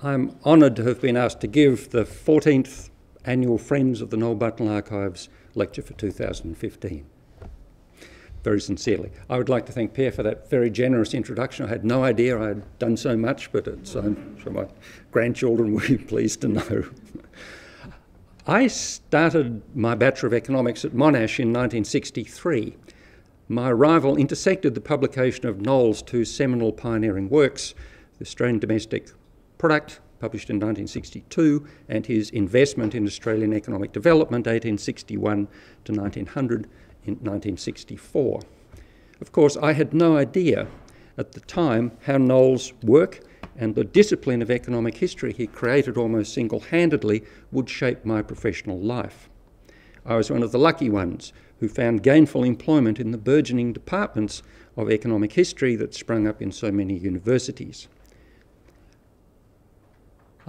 I'm honoured to have been asked to give the 14th annual Friends of the Noel Butlin Archives lecture for 2015. Very sincerely. I would like to thank Pierre for that very generous introduction. I had no idea I had done so much, but it's, I'm sure my grandchildren will be pleased to know. I started my Bachelor of Economics at Monash in 1963. My arrival intersected the publication of Noel's two seminal pioneering works, The Australian Domestic Product, published in 1962, and his Investment in Australian Economic Development, 1861 to 1900, in 1964. Of course, I had no idea at the time how Noel's work and the discipline of economic history he created almost single handedly would shape my professional life. I was one of the lucky ones who found gainful employment in the burgeoning departments of economic history that sprung up in so many universities.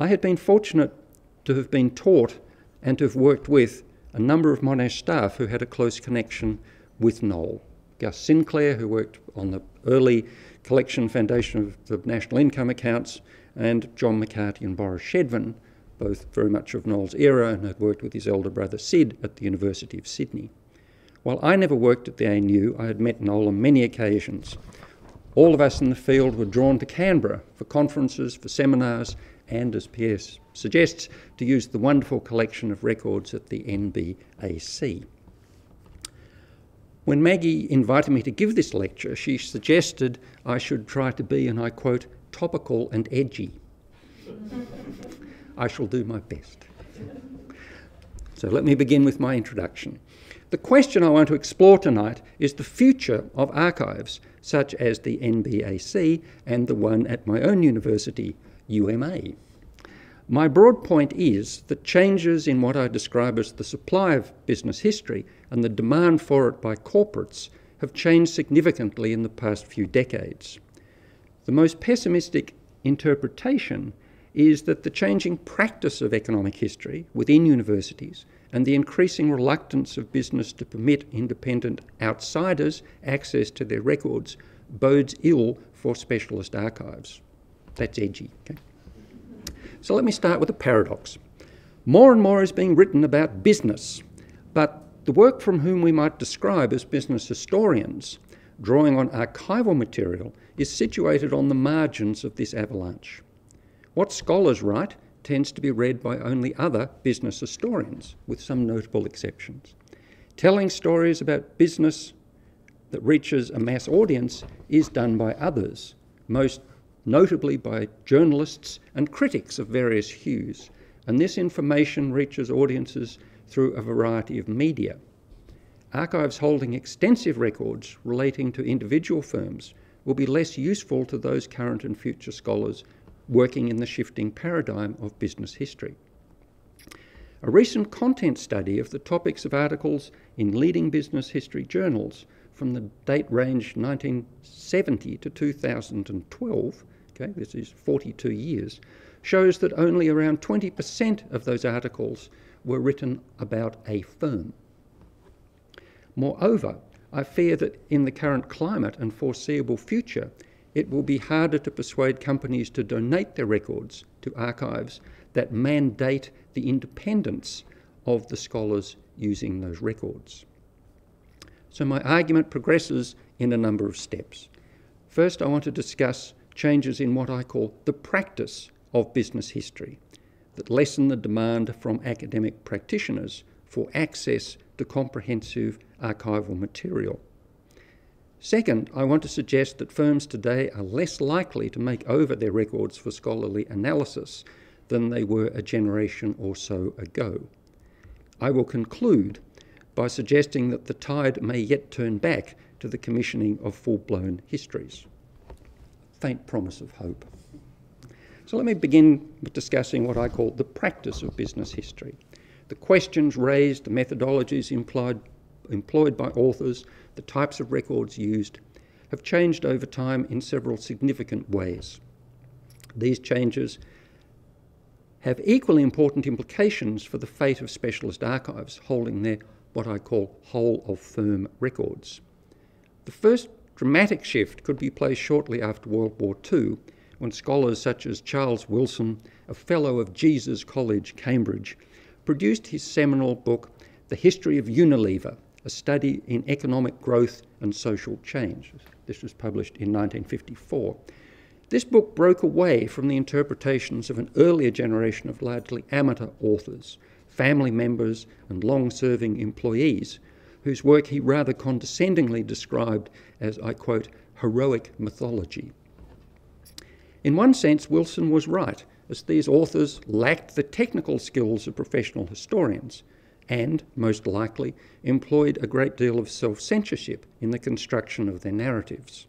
I had been fortunate to have been taught and to have worked with a number of Monash staff who had a close connection with Noel. Gus Sinclair, who worked on the early collection foundation of the national income accounts, and John McCarthy and Boris Schedvin, both very much of Noel's era and had worked with his elder brother Sid at the University of Sydney. While I never worked at the ANU, I had met Noel on many occasions. All of us in the field were drawn to Canberra for conferences, for seminars, and, as Pierre suggests, to use the wonderful collection of records at the NBAC. When Maggie invited me to give this lecture, she suggested I should try to be, and I quote, topical and edgy. I shall do my best. So let me begin with my introduction. The question I want to explore tonight is the future of archives, such as the NBAC and the one at my own university, UMA. My broad point is that changes in what I describe as the supply of business history and the demand for it by corporates have changed significantly in the past few decades. The most pessimistic interpretation is that the changing practice of economic history within universities and the increasing reluctance of business to permit independent outsiders access to their records bodes ill for specialist archives. That's edgy. Okay? So let me start with a paradox. More and more is being written about business, but the work from whom we might describe as business historians, drawing on archival material, is situated on the margins of this avalanche. What scholars write tends to be read by only other business historians, with some notable exceptions. Telling stories about business that reaches a mass audience is done by others, most notably by journalists and critics of various hues, and this information reaches audiences through a variety of media. Archives holding extensive records relating to individual firms will be less useful to those current and future scholars working in the shifting paradigm of business history. A recent content study of the topics of articles in leading business history journals from the date range 1970 to 2012 okay, this is 42 years, shows that only around 20% of those articles were written about a firm. Moreover, I fear that in the current climate and foreseeable future, it will be harder to persuade companies to donate their records to archives that mandate the independence of the scholars using those records. So my argument progresses in a number of steps. First, I want to discuss changes in what I call the practice of business history that lessen the demand from academic practitioners for access to comprehensive archival material. Second, I want to suggest that firms today are less likely to make over their records for scholarly analysis than they were a generation or so ago. I will conclude by suggesting that the tide may yet turn back to the commissioning of full blown histories faint promise of hope. So let me begin with discussing what I call the practice of business history. The questions raised, the methodologies employed, employed by authors, the types of records used have changed over time in several significant ways. These changes have equally important implications for the fate of specialist archives holding their what I call whole of firm records. The first dramatic shift could be placed shortly after World War II when scholars such as Charles Wilson, a fellow of Jesus College, Cambridge, produced his seminal book, The History of Unilever, a study in economic growth and social change. This was published in 1954. This book broke away from the interpretations of an earlier generation of largely amateur authors, family members, and long serving employees, whose work he rather condescendingly described as, I quote, heroic mythology. In one sense, Wilson was right, as these authors lacked the technical skills of professional historians and, most likely, employed a great deal of self censorship in the construction of their narratives.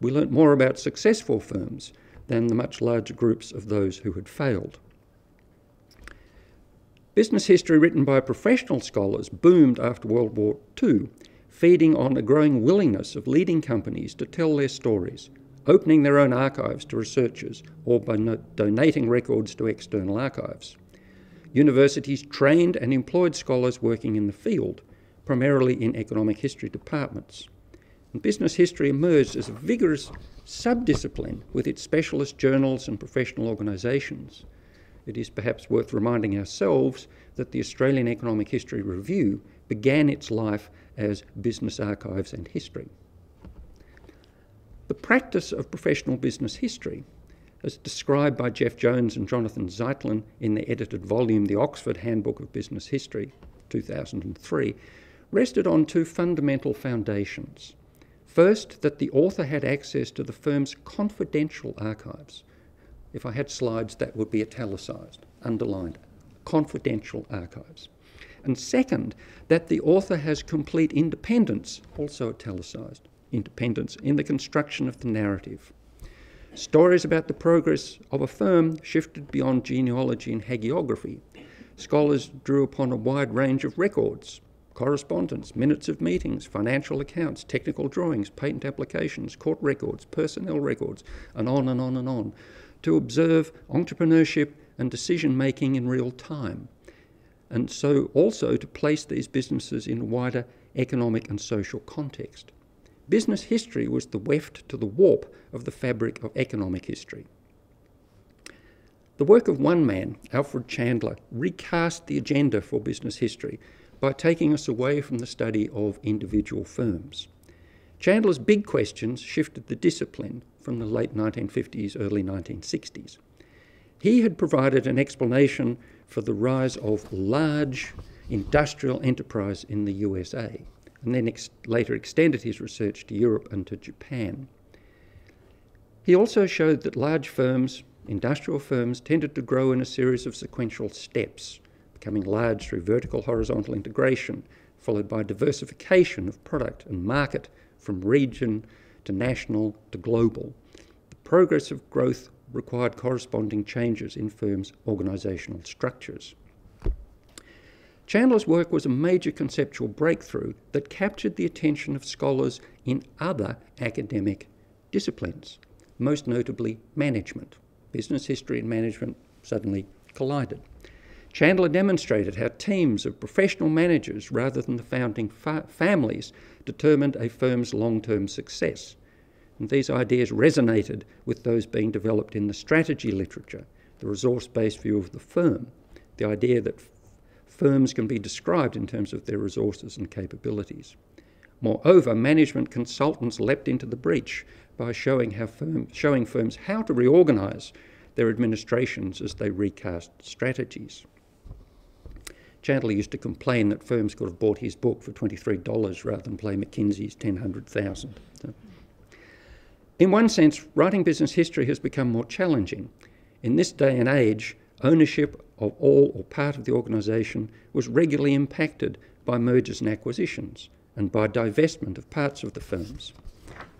We learnt more about successful firms than the much larger groups of those who had failed. Business history written by professional scholars boomed after World War II, feeding on a growing willingness of leading companies to tell their stories, opening their own archives to researchers or by no- donating records to external archives. Universities trained and employed scholars working in the field, primarily in economic history departments. And business history emerged as a vigorous subdiscipline with its specialist journals and professional organisations. It is perhaps worth reminding ourselves that the Australian Economic History Review began its life as Business Archives and History. The practice of professional business history, as described by Jeff Jones and Jonathan Zeitlin in their edited volume, The Oxford Handbook of Business History, 2003, rested on two fundamental foundations. First, that the author had access to the firm's confidential archives. If I had slides, that would be italicised, underlined. Confidential archives. And second, that the author has complete independence, also italicised, independence in the construction of the narrative. Stories about the progress of a firm shifted beyond genealogy and hagiography. Scholars drew upon a wide range of records correspondence, minutes of meetings, financial accounts, technical drawings, patent applications, court records, personnel records, and on and on and on to observe entrepreneurship and decision making in real time and so also to place these businesses in a wider economic and social context. Business history was the weft to the warp of the fabric of economic history. The work of one man, Alfred Chandler, recast the agenda for business history by taking us away from the study of individual firms. Chandler's big questions shifted the discipline from the late 1950s, early 1960s. He had provided an explanation for the rise of large industrial enterprise in the USA, and then ex- later extended his research to Europe and to Japan. He also showed that large firms, industrial firms, tended to grow in a series of sequential steps, becoming large through vertical horizontal integration, followed by diversification of product and market from region to national to global. The progress of growth required corresponding changes in firms' organisational structures. Chandler's work was a major conceptual breakthrough that captured the attention of scholars in other academic disciplines, most notably management. Business history and management suddenly collided. Chandler demonstrated how teams of professional managers, rather than the founding fa- families, determined a firm's long term success. And these ideas resonated with those being developed in the strategy literature, the resource based view of the firm, the idea that f- firms can be described in terms of their resources and capabilities. Moreover, management consultants leapt into the breach by showing, how firm, showing firms how to reorganise their administrations as they recast strategies. Chandler used to complain that firms could have bought his book for $23 rather than play McKinsey's 100000 so. In one sense, writing business history has become more challenging. In this day and age, ownership of all or part of the organisation was regularly impacted by mergers and acquisitions and by divestment of parts of the firms.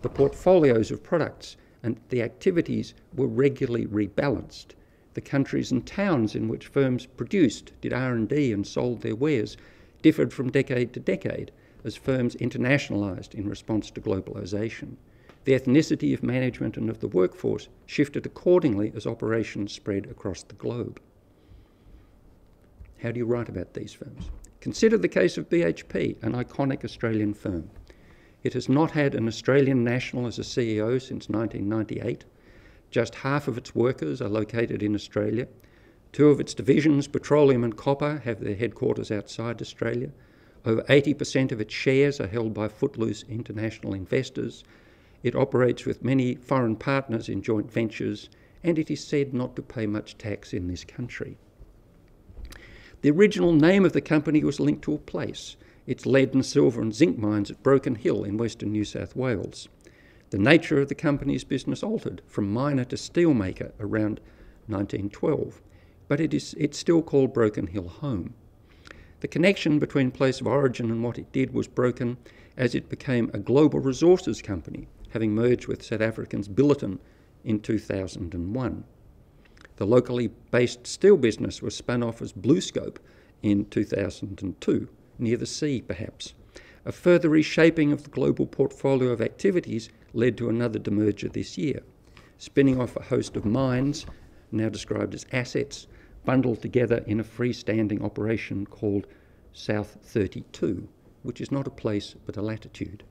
The portfolios of products and the activities were regularly rebalanced. The countries and towns in which firms produced, did R&D and sold their wares differed from decade to decade as firms internationalised in response to globalisation. The ethnicity of management and of the workforce shifted accordingly as operations spread across the globe. How do you write about these firms? Consider the case of BHP, an iconic Australian firm. It has not had an Australian national as a CEO since 1998. Just half of its workers are located in Australia. Two of its divisions, petroleum and copper, have their headquarters outside Australia. Over 80% of its shares are held by footloose international investors. It operates with many foreign partners in joint ventures, and it is said not to pay much tax in this country. The original name of the company was linked to a place, its lead and silver and zinc mines at Broken Hill in western New South Wales. The nature of the company's business altered from miner to steelmaker around 1912, but it is, it's still called Broken Hill Home. The connection between place of origin and what it did was broken as it became a global resources company, having merged with South African's Billiton in 2001. The locally based steel business was spun off as BlueScope in 2002, near the sea perhaps. A further reshaping of the global portfolio of activities led to another demerger this year, spinning off a host of mines, now described as assets, bundled together in a freestanding operation called South 32, which is not a place but a latitude.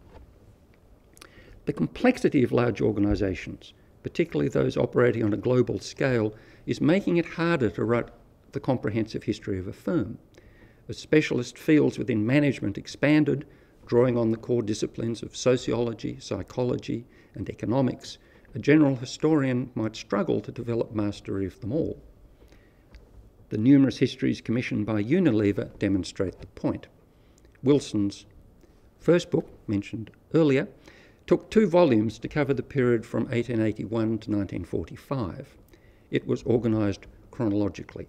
The complexity of large organisations, particularly those operating on a global scale, is making it harder to write the comprehensive history of a firm. As specialist fields within management expanded, drawing on the core disciplines of sociology, psychology, and economics, a general historian might struggle to develop mastery of them all. The numerous histories commissioned by Unilever demonstrate the point. Wilson's first book, mentioned earlier, took two volumes to cover the period from 1881 to 1945. It was organised chronologically.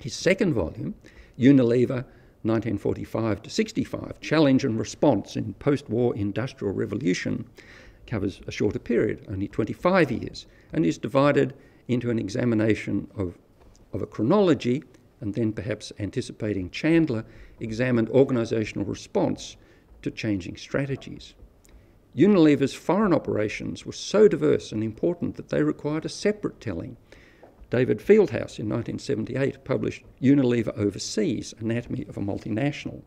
His second volume, Unilever 1945 to 65, Challenge and Response in Post War Industrial Revolution, covers a shorter period, only 25 years, and is divided into an examination of, of a chronology and then perhaps anticipating Chandler, examined organisational response to changing strategies. Unilever's foreign operations were so diverse and important that they required a separate telling David Fieldhouse in 1978 published Unilever Overseas Anatomy of a Multinational.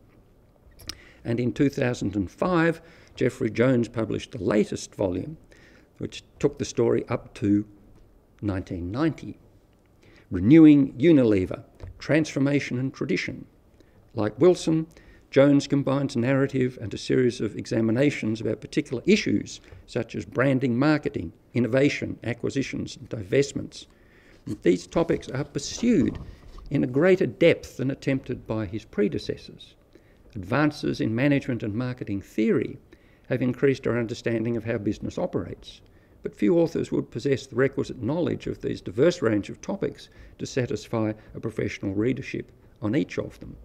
And in 2005, Jeffrey Jones published the latest volume, which took the story up to 1990. Renewing Unilever Transformation and Tradition. Like Wilson, Jones combines narrative and a series of examinations about particular issues such as branding, marketing, innovation, acquisitions, and divestments these topics are pursued in a greater depth than attempted by his predecessors. Advances in management and marketing theory have increased our understanding of how business operates, but few authors would possess the requisite knowledge of these diverse range of topics to satisfy a professional readership on each of them.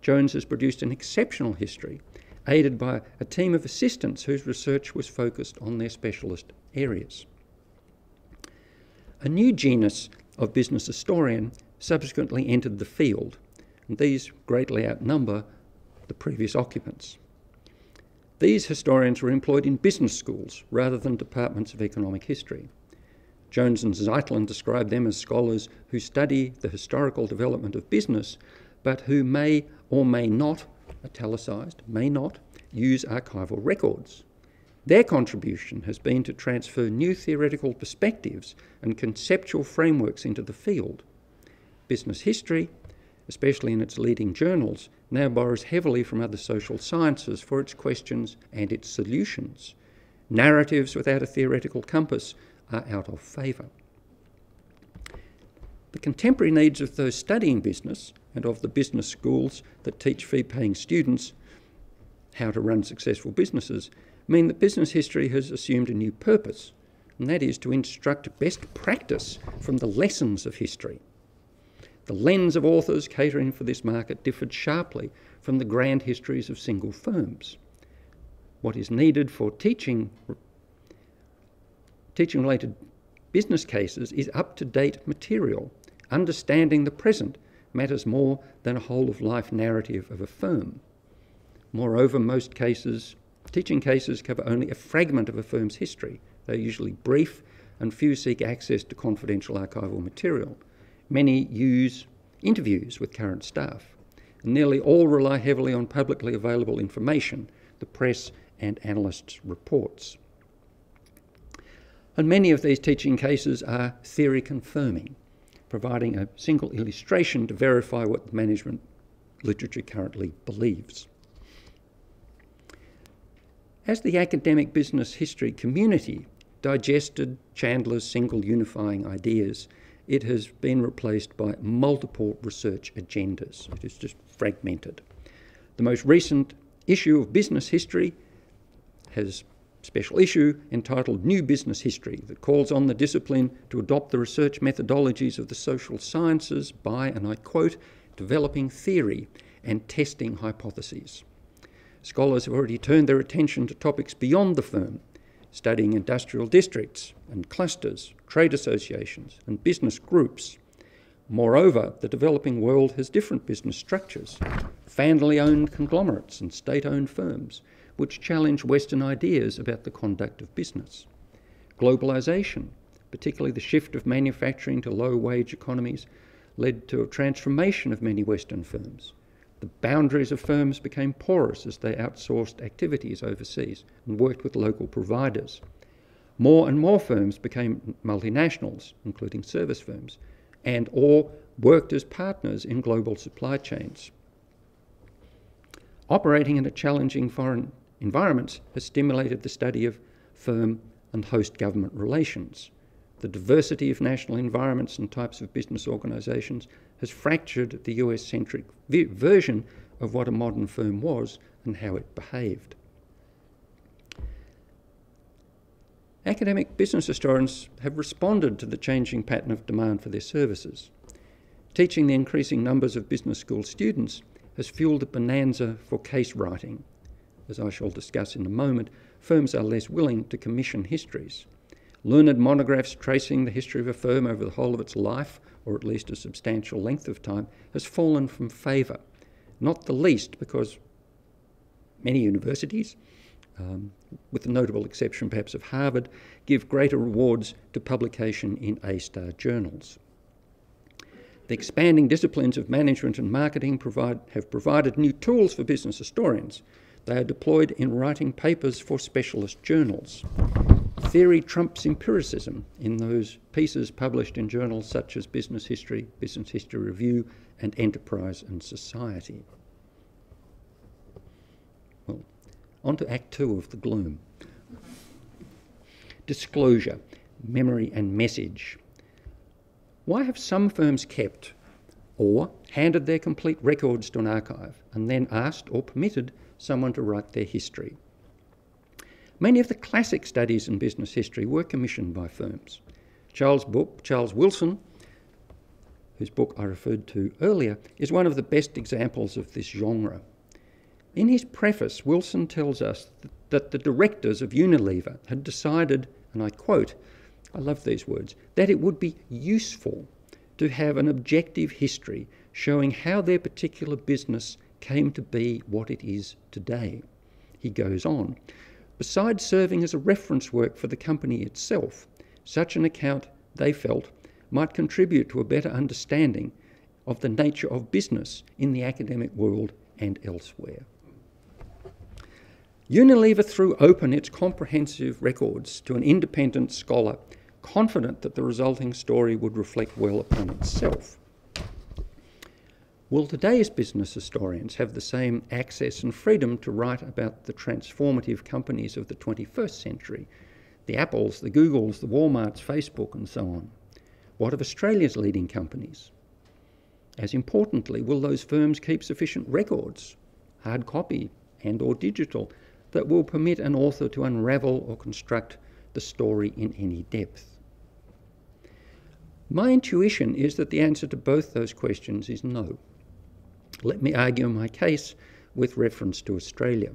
Jones has produced an exceptional history, aided by a team of assistants whose research was focused on their specialist areas. A new genus of business historian subsequently entered the field, and these greatly outnumber the previous occupants. These historians were employed in business schools rather than departments of economic history. Jones and Zeitlin describe them as scholars who study the historical development of business, but who may or may not, italicised, may not, use archival records. Their contribution has been to transfer new theoretical perspectives and conceptual frameworks into the field. Business history, especially in its leading journals, now borrows heavily from other social sciences for its questions and its solutions. Narratives without a theoretical compass are out of favour. The contemporary needs of those studying business and of the business schools that teach fee paying students how to run successful businesses mean that business history has assumed a new purpose, and that is to instruct best practice from the lessons of history. The lens of authors catering for this market differed sharply from the grand histories of single firms. What is needed for teaching teaching related business cases is up to date material. Understanding the present matters more than a whole of life narrative of a firm. Moreover, most cases Teaching cases cover only a fragment of a firm's history. They're usually brief, and few seek access to confidential archival material. Many use interviews with current staff. And nearly all rely heavily on publicly available information, the press and analysts' reports. And many of these teaching cases are theory confirming, providing a single illustration to verify what the management literature currently believes. As the academic business history community digested Chandler's single unifying ideas, it has been replaced by multiple research agendas. It is just fragmented. The most recent issue of Business History has special issue entitled New Business History that calls on the discipline to adopt the research methodologies of the social sciences by, and I quote, developing theory and testing hypotheses. Scholars have already turned their attention to topics beyond the firm, studying industrial districts and clusters, trade associations, and business groups. Moreover, the developing world has different business structures, family owned conglomerates and state owned firms, which challenge Western ideas about the conduct of business. Globalisation, particularly the shift of manufacturing to low wage economies, led to a transformation of many Western firms. The boundaries of firms became porous as they outsourced activities overseas and worked with local providers. More and more firms became multinationals, including service firms, and or worked as partners in global supply chains. Operating in a challenging foreign environment has stimulated the study of firm and host government relations. The diversity of national environments and types of business organisations has fractured the US centric version of what a modern firm was and how it behaved. Academic business historians have responded to the changing pattern of demand for their services. Teaching the increasing numbers of business school students has fueled a bonanza for case writing as I shall discuss in a moment, firms are less willing to commission histories. Learned monographs tracing the history of a firm over the whole of its life, or at least a substantial length of time, has fallen from favour, not the least because many universities, um, with the notable exception perhaps of Harvard, give greater rewards to publication in A star journals. The expanding disciplines of management and marketing provide, have provided new tools for business historians they are deployed in writing papers for specialist journals. Theory trumps empiricism in those pieces published in journals such as Business History, Business History Review, and Enterprise and Society. Well, on to Act Two of the Gloom. Disclosure, memory, and message. Why have some firms kept or handed their complete records to an archive and then asked or permitted someone to write their history. Many of the classic studies in business history were commissioned by firms. Charles, book, Charles Wilson, whose book I referred to earlier, is one of the best examples of this genre. In his preface, Wilson tells us that the directors of Unilever had decided, and I quote, I love these words, that it would be useful to have an objective history showing how their particular business came to be what it is today. He goes on. Besides serving as a reference work for the company itself, such an account, they felt, might contribute to a better understanding of the nature of business in the academic world and elsewhere. Unilever threw open its comprehensive records to an independent scholar, confident that the resulting story would reflect well upon itself. Will today's business historians have the same access and freedom to write about the transformative companies of the 21st century? The Apples, the Googles, the Walmarts, Facebook, and so on. What of Australia's leading companies? As importantly, will those firms keep sufficient records, hard copy and or digital, that will permit an author to unravel or construct the story in any depth? My intuition is that the answer to both those questions is no. Let me argue my case with reference to Australia.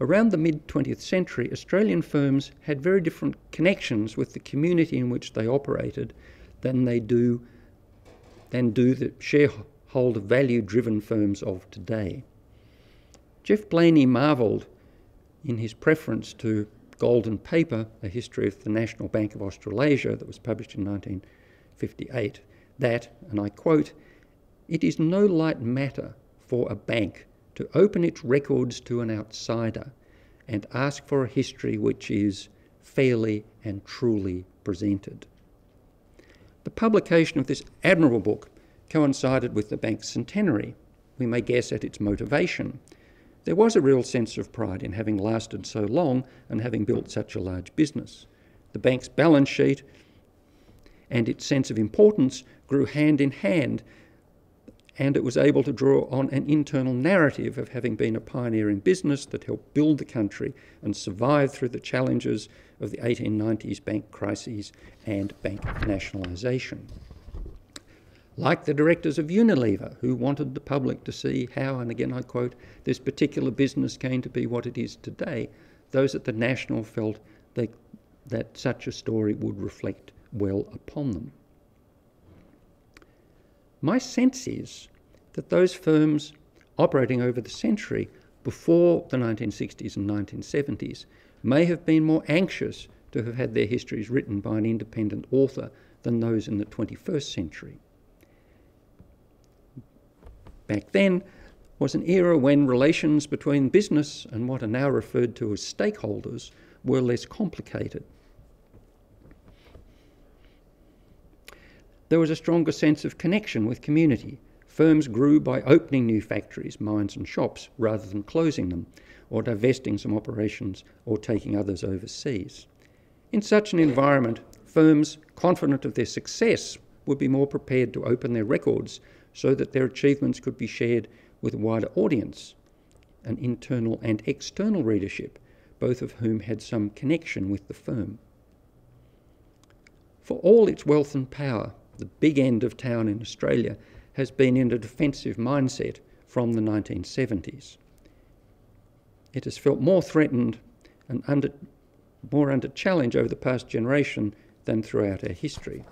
Around the mid 20th century, Australian firms had very different connections with the community in which they operated than they do than do the shareholder value driven firms of today. Geoff Blainey marvelled in his preference to Gold and Paper, a history of the National Bank of Australasia that was published in 1958, that, and I quote, it is no light matter for a bank to open its records to an outsider and ask for a history which is fairly and truly presented. The publication of this admirable book coincided with the bank's centenary. We may guess at its motivation. There was a real sense of pride in having lasted so long and having built such a large business. The bank's balance sheet and its sense of importance grew hand in hand, and it was able to draw on an internal narrative of having been a pioneer in business that helped build the country and survive through the challenges of the 1890s bank crises and bank nationalisation. Like the directors of Unilever, who wanted the public to see how, and again I quote, this particular business came to be what it is today, those at the National felt they, that such a story would reflect well upon them. My sense is that those firms operating over the century before the 1960s and 1970s may have been more anxious to have had their histories written by an independent author than those in the 21st century. Back then was an era when relations between business and what are now referred to as stakeholders were less complicated. There was a stronger sense of connection with community. Firms grew by opening new factories, mines, and shops rather than closing them, or divesting some operations or taking others overseas. In such an environment, firms confident of their success would be more prepared to open their records so that their achievements could be shared with a wider audience, an internal and external readership, both of whom had some connection with the firm. For all its wealth and power, the big end of town in Australia has been in a defensive mindset from the 1970s. It has felt more threatened and under, more under challenge over the past generation than throughout our history.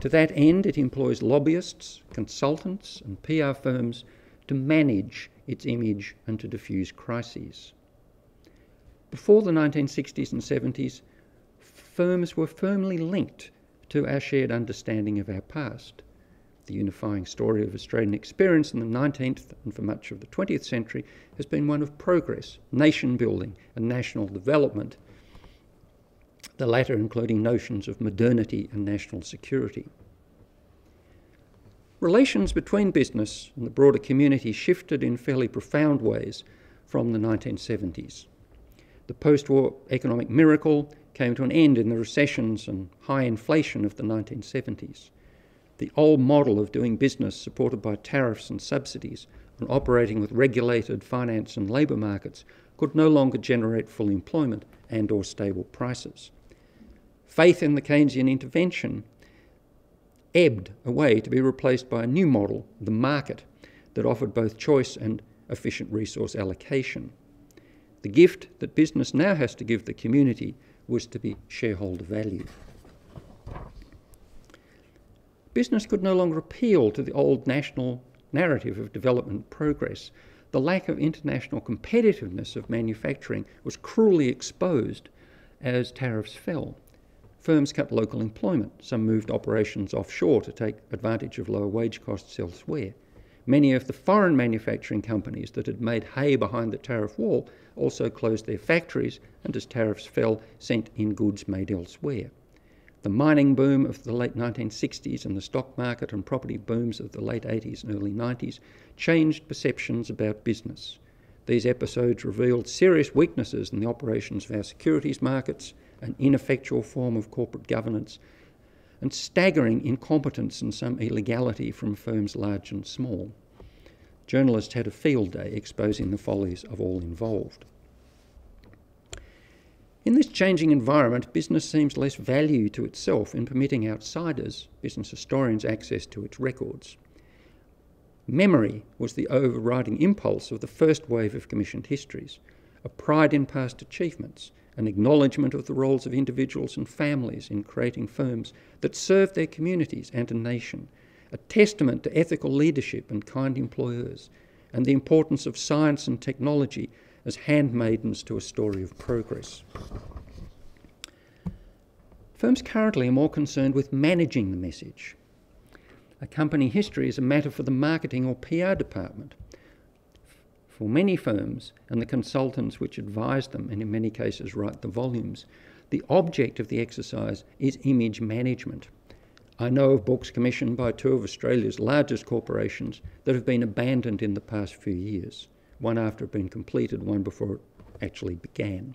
To that end, it employs lobbyists, consultants, and PR firms to manage its image and to diffuse crises. Before the 1960s and 70s, firms were firmly linked to our shared understanding of our past. The unifying story of Australian experience in the 19th and for much of the 20th century has been one of progress, nation building, and national development the latter including notions of modernity and national security. Relations between business and the broader community shifted in fairly profound ways from the 1970s. The post war economic miracle came to an end in the recessions and high inflation of the 1970s. The old model of doing business, supported by tariffs and subsidies, and operating with regulated finance and labour markets, could no longer generate full employment and or stable prices faith in the Keynesian intervention ebbed away to be replaced by a new model, the market, that offered both choice and efficient resource allocation. The gift that business now has to give the community was to be shareholder value. Business could no longer appeal to the old national narrative of development progress. The lack of international competitiveness of manufacturing was cruelly exposed as tariffs fell. Firms cut local employment. Some moved operations offshore to take advantage of lower wage costs elsewhere. Many of the foreign manufacturing companies that had made hay behind the tariff wall also closed their factories and, as tariffs fell, sent in goods made elsewhere. The mining boom of the late 1960s and the stock market and property booms of the late 80s and early 90s changed perceptions about business. These episodes revealed serious weaknesses in the operations of our securities markets, an ineffectual form of corporate governance, and staggering incompetence and some illegality from firms large and small. Journalists had a field day exposing the follies of all involved. In this changing environment, business seems less value to itself in permitting outsiders, business historians, access to its records. Memory was the overriding impulse of the first wave of commissioned histories, a pride in past achievements, an acknowledgement of the roles of individuals and families in creating firms that serve their communities and a nation, a testament to ethical leadership and kind employers, and the importance of science and technology as handmaidens to a story of progress. Firms currently are more concerned with managing the message. A company history is a matter for the marketing or PR department, for many firms and the consultants which advise them, and in many cases write the volumes, the object of the exercise is image management. I know of books commissioned by two of Australia's largest corporations that have been abandoned in the past few years, one after it had been completed, one before it actually began.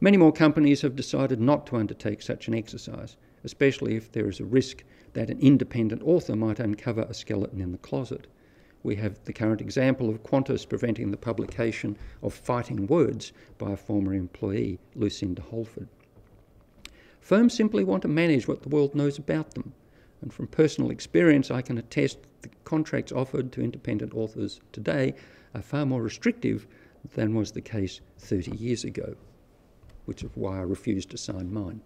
Many more companies have decided not to undertake such an exercise, especially if there is a risk that an independent author might uncover a skeleton in the closet. We have the current example of Qantas preventing the publication of Fighting Words by a former employee, Lucinda Holdforth. Firms simply want to manage what the world knows about them. And from personal experience, I can attest the contracts offered to independent authors today are far more restrictive than was the case 30 years ago, which is why I refused to sign mine.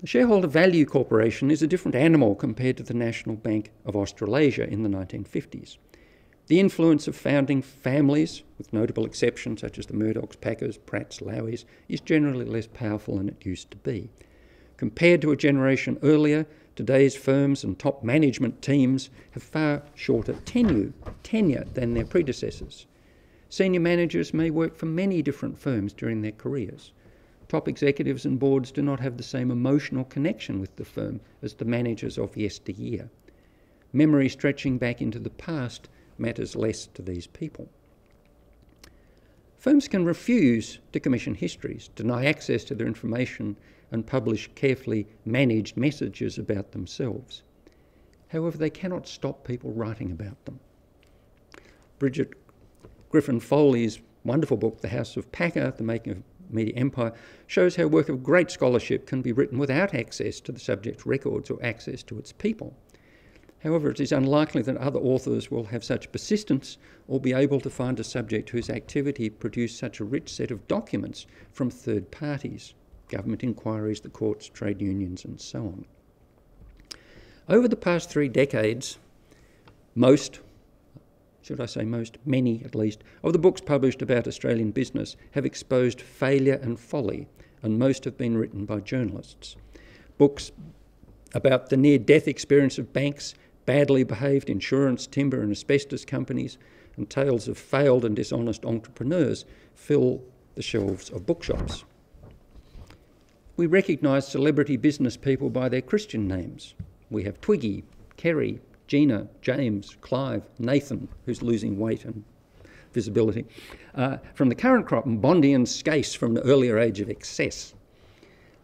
The Shareholder Value Corporation is a different animal compared to the National Bank of Australasia in the 1950s. The influence of founding families, with notable exceptions such as the Murdochs, Packers, Pratts, Lowys, is generally less powerful than it used to be. Compared to a generation earlier, today's firms and top management teams have far shorter tenure, tenure than their predecessors. Senior managers may work for many different firms during their careers. Top executives and boards do not have the same emotional connection with the firm as the managers of yesteryear. Memory stretching back into the past matters less to these people. Firms can refuse to commission histories, deny access to their information, and publish carefully managed messages about themselves. However, they cannot stop people writing about them. Bridget Griffen Foley's wonderful book, The House of Packer, The Making of media empire, shows how work of great scholarship can be written without access to the subject's records or access to its people. However, it is unlikely that other authors will have such persistence or be able to find a subject whose activity produced such a rich set of documents from third parties, government inquiries, the courts, trade unions, and so on. Over the past three decades, most should I say most, many at least, of the books published about Australian business have exposed failure and folly, and most have been written by journalists. Books about the near death experience of banks, badly behaved insurance, timber, and asbestos companies, and tales of failed and dishonest entrepreneurs fill the shelves of bookshops. We recognise celebrity business people by their Christian names. We have Twiggy, Kerry, Gina, James, Clive, Nathan, who's losing weight and visibility, uh, from the current crop, and Bondi and Skase from the earlier age of excess.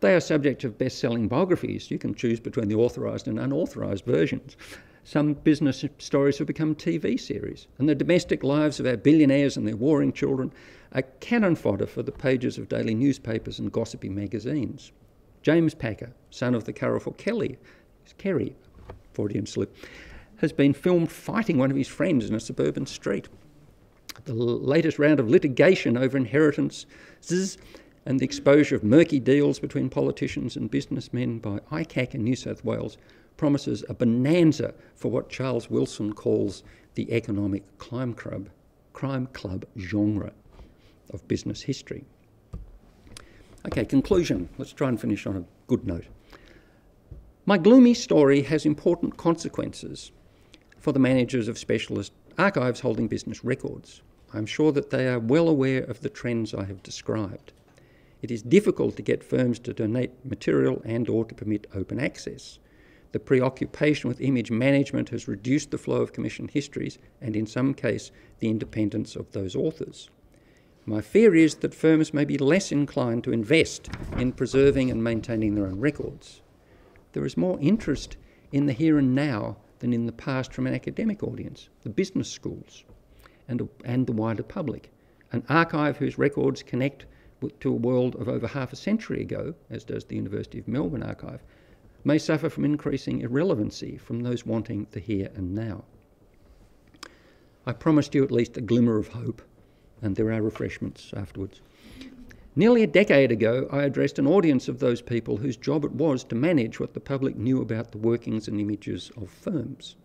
They are subject of best selling biographies. You can choose between the authorised and unauthorised versions. Some business stories have become TV series, and the domestic lives of our billionaires and their warring children are cannon fodder for the pages of daily newspapers and gossipy magazines. James Packer, son of the colourful Kelly, Kerry, Freudian slip, has been filmed fighting one of his friends in a suburban street. The latest round of litigation over inheritances and the exposure of murky deals between politicians and businessmen by ICAC in New South Wales promises a bonanza for what Charles Wilson calls the economic crime club, crime club genre of business history. Okay, conclusion. Let's try and finish on a good note. My gloomy story has important consequences for the managers of specialist archives holding business records. I'm sure that they are well aware of the trends I have described. It is difficult to get firms to donate material and or to permit open access. The preoccupation with image management has reduced the flow of commissioned histories and in some case the independence of those authors. My fear is that firms may be less inclined to invest in preserving and maintaining their own records. There is more interest in the here and now than in the past from an academic audience, the business schools, and, and the wider public. An archive whose records connect to a world of over half a century ago, as does the University of Melbourne archive, may suffer from increasing irrelevancy from those wanting the here and now. I promised you at least a glimmer of hope, and there are refreshments afterwards. Nearly a decade ago, I addressed an audience of those people whose job it was to manage what the public knew about the workings and images of firms.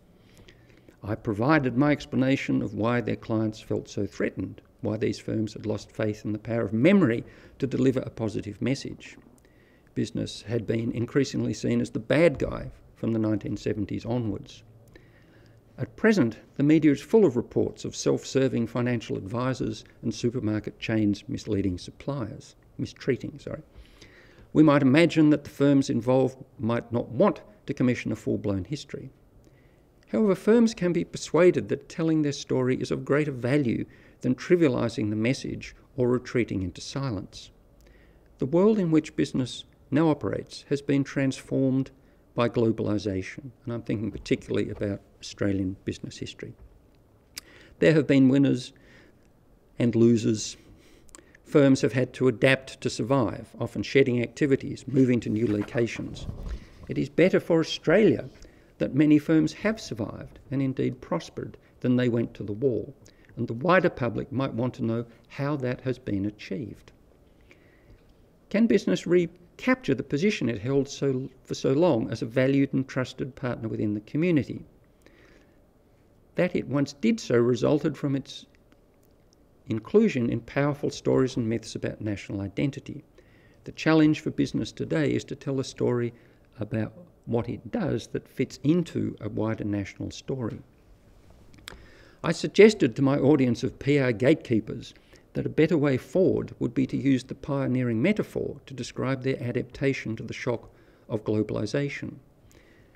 I provided my explanation of why their clients felt so threatened, why these firms had lost faith in the power of memory to deliver a positive message. Business had been increasingly seen as the bad guy from the 1970s onwards. At present, the media is full of reports of self serving financial advisors and supermarket chains misleading suppliers. mistreating, sorry. We might imagine that the firms involved might not want to commission a full blown history. However, firms can be persuaded that telling their story is of greater value than trivialising the message or retreating into silence. The world in which business now operates has been transformed by globalisation, and I'm thinking particularly about Australian business history. There have been winners and losers. Firms have had to adapt to survive, often shedding activities, moving to new locations. It is better for Australia that many firms have survived and indeed prospered than they went to the wall, and the wider public might want to know how that has been achieved. Can business recapture the position it held so, for so long as a valued and trusted partner within the community? That it once did so resulted from its inclusion in powerful stories and myths about national identity. The challenge for business today is to tell a story about what it does that fits into a wider national story. I suggested to my audience of PR gatekeepers that a better way forward would be to use the pioneering metaphor to describe their adaptation to the shock of globalisation,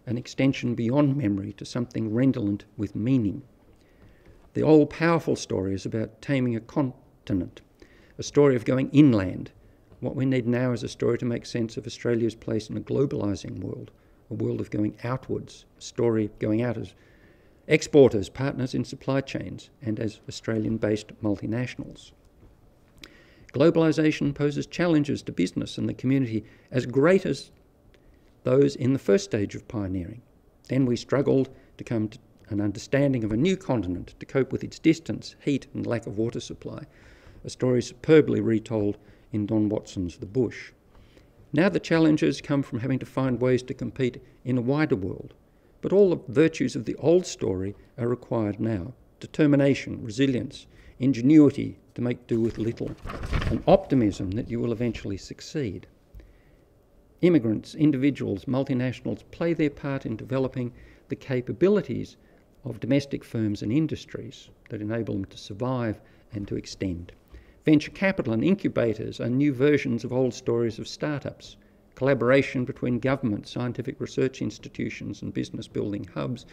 an extension beyond memory to something redolent with meaning. The old powerful story is about taming a continent, a story of going inland. What we need now is a story to make sense of Australia's place in a globalising world, a world of going outwards, a story going out as exporters, partners in supply chains, and as Australian based multinationals. Globalisation poses challenges to business and the community as great as those in the first stage of pioneering. Then we struggled to come to an understanding of a new continent to cope with its distance, heat, and lack of water supply, a story superbly retold in Don Watson's The Bush. Now the challenges come from having to find ways to compete in a wider world, but all the virtues of the old story are required now determination, resilience, ingenuity to make do with little, and optimism that you will eventually succeed. Immigrants, individuals, multinationals play their part in developing the capabilities of domestic firms and industries that enable them to survive and to extend. Venture capital and incubators are new versions of old stories of startups. Collaboration between government, scientific research institutions, and business building hubs,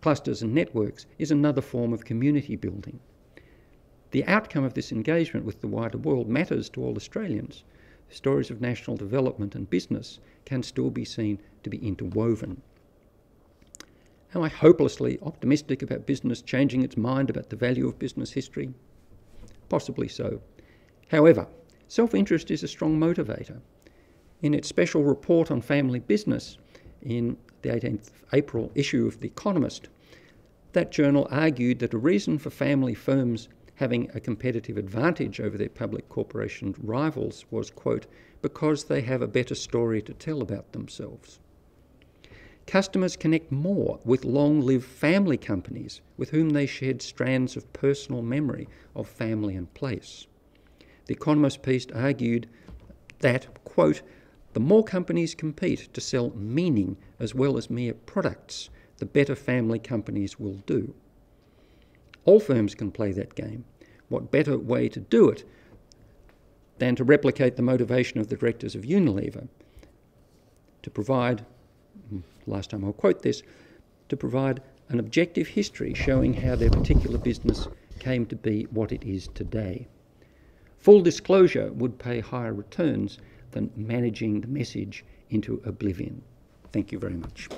clusters, and networks is another form of community building. The outcome of this engagement with the wider world matters to all Australians. Stories of national development and business can still be seen to be interwoven. Am I hopelessly optimistic about business changing its mind about the value of business history? Possibly so. However, self interest is a strong motivator. In its special report on family business in the 18th April issue of The Economist, that journal argued that a reason for family firms having a competitive advantage over their public corporation rivals was, quote, because they have a better story to tell about themselves. Customers connect more with long lived family companies with whom they shared strands of personal memory of family and place. The Economist piece argued that, quote, the more companies compete to sell meaning as well as mere products, the better family companies will do. All firms can play that game. What better way to do it than to replicate the motivation of the directors of Unilever to provide hmm, last time I'll quote this, to provide an objective history showing how their particular business came to be what it is today. Full disclosure would pay higher returns than managing the message into oblivion. Thank you very much.